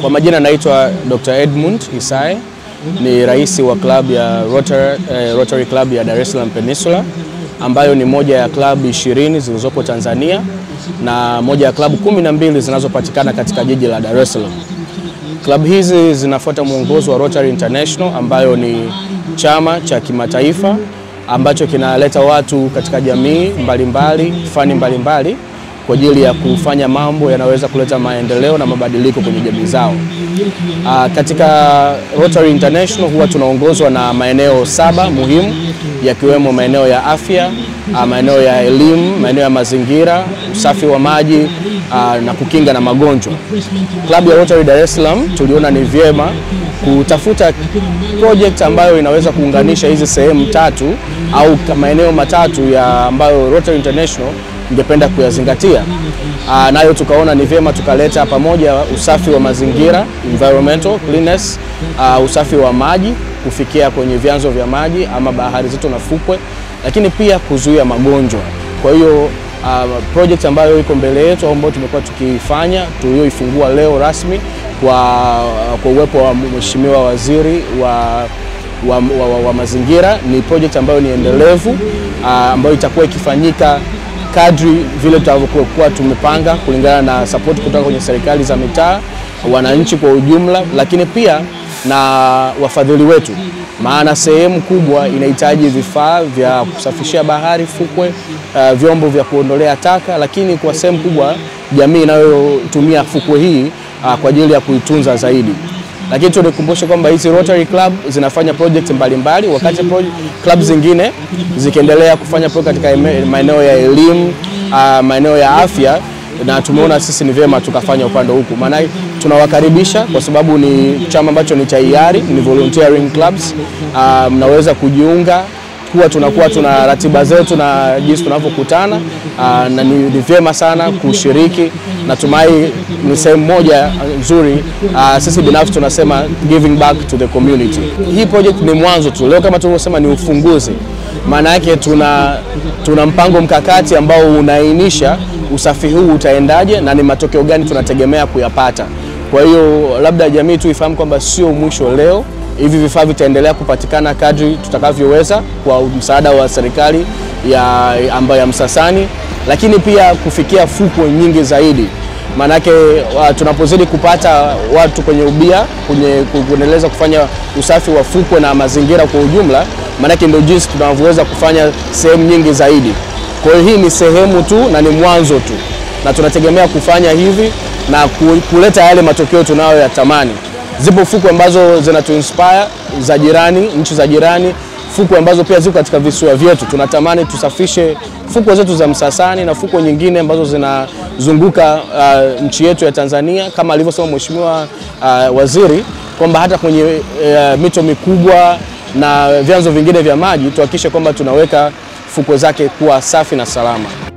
Kwa majina naitwa Dr. Edmund Isae, ni rais wa klabu ya Rotary, eh, Rotary Club ya Dar es Salaam Peninsula ambayo ni moja ya klabu ishirini zilizopo Tanzania na moja ya klabu kumi na mbili zinazopatikana katika jiji la Dar es Salaam. Klabu hizi zinafuata mwongozo wa Rotary International ambayo ni chama cha kimataifa ambacho kinaleta watu katika jamii mbalimbali, fani mbalimbali kwa ajili ya kufanya mambo yanayoweza kuleta maendeleo na mabadiliko kwenye jamii zao. Aa, katika Rotary International huwa tunaongozwa na maeneo saba muhimu yakiwemo maeneo ya afya, aa, maeneo ya elimu, maeneo ya mazingira, usafi wa maji aa, na kukinga na magonjwa. Klabu ya Rotary Dar es Salaam tuliona ni vyema kutafuta project ambayo inaweza kuunganisha hizi sehemu tatu au maeneo matatu ya ambayo Rotary International ingependa kuyazingatia. Aa, nayo tukaona ni vyema tukaleta pamoja usafi wa mazingira environmental cleanness, aa, usafi wa maji kufikia kwenye vyanzo vya maji ama bahari zetu na fukwe, lakini pia kuzuia magonjwa. Kwa hiyo uh, project ambayo iko mbele yetu au ambayo tumekuwa tukiifanya tuliyoifungua leo rasmi kwa, kwa uwepo wa Mheshimiwa Waziri wa, wa, wa, wa, wa mazingira ni project ambayo ni endelevu uh, ambayo itakuwa ikifanyika kadri vile tutavyokuwa tumepanga kulingana na support kutoka kwenye serikali za mitaa, wananchi kwa ujumla, lakini pia na wafadhili wetu, maana sehemu kubwa inahitaji vifaa vya kusafishia bahari, fukwe, uh, vyombo vya kuondolea taka, lakini kwa sehemu kubwa jamii inayotumia fukwe hii uh, kwa ajili ya kuitunza zaidi lakini tunikumbushe kwamba hizi Rotary Club zinafanya project mbalimbali, wakati club zingine zikiendelea kufanya project katika maeneo ya elimu, uh, maeneo ya afya, na tumeona sisi ni vyema tukafanya upande huku, maana tunawakaribisha kwa sababu ni chama ambacho ni cha hiari, ni volunteering clubs. Uh, mnaweza kujiunga kuwa tunakuwa tuna ratiba zetu na jinsi tunavyokutana uh, na ni, vyema sana kushiriki. Natumai ni sehemu moja nzuri. Uh, sisi binafsi tunasema giving back to the community. Hii project ni mwanzo tu, leo kama tulivyosema ni ufunguzi. Maana yake tuna, tuna mpango mkakati ambao unaainisha usafi huu utaendaje na ni matokeo gani tunategemea kuyapata. Kwa hiyo labda jamii tu ifahamu kwamba sio mwisho leo hivi vifaa vitaendelea kupatikana kadri tutakavyoweza kwa msaada wa serikali ya ambayo ya Msasani, lakini pia kufikia fukwe nyingi zaidi. Maanake uh, tunapozidi kupata watu kwenye ubia kwenye kuendeleza kufanya usafi wa fukwe na mazingira kwa ujumla, maanake ndio jinsi tunavyoweza kufanya sehemu nyingi zaidi. Kwa hiyo hii ni sehemu tu na ni mwanzo tu, na tunategemea kufanya hivi na kuleta yale matokeo tunayoyatamani. Zipo fukwe ambazo zinatu inspire za jirani, nchi za jirani, fukwe ambazo pia ziko katika visiwa vyetu. Tunatamani tusafishe fukwe zetu za Msasani na fukwe nyingine ambazo zinazunguka uh, nchi yetu ya Tanzania, kama alivyosema Mheshimiwa uh, Waziri kwamba hata kwenye uh, mito mikubwa na vyanzo vingine vya maji tuhakikishe kwamba tunaweka fukwe zake kuwa safi na salama.